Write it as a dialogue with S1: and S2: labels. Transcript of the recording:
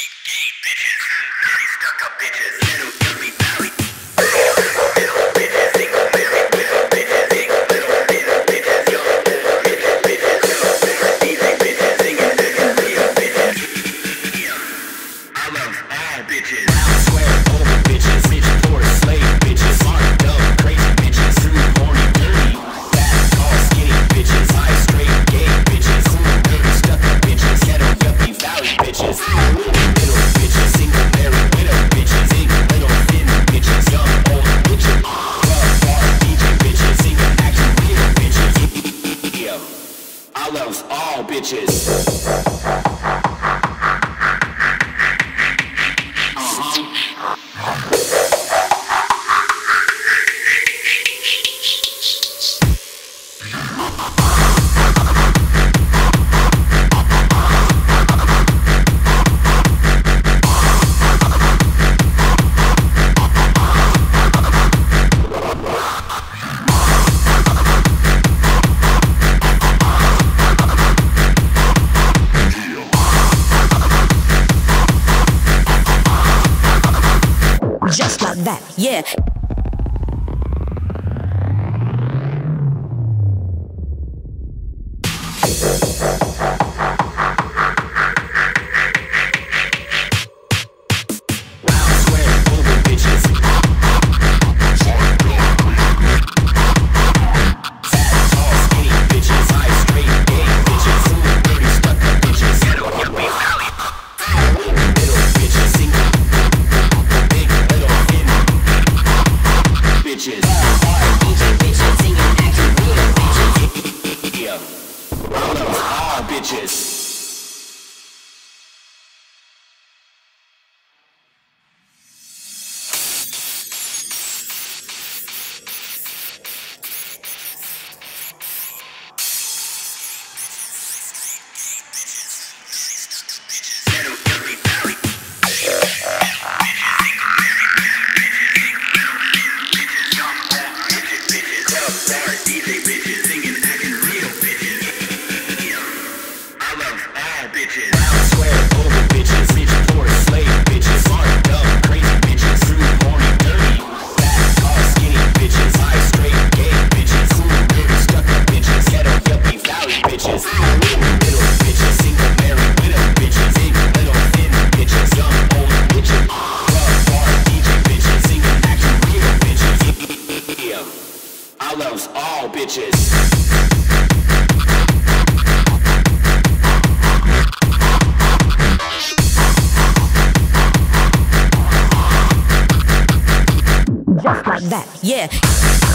S1: Geek, geek bitches, mm, stuck up bitches, little bitches.
S2: just like that, yeah.
S1: bitches. Bitches. loves all bitches.
S2: Just like that, yeah.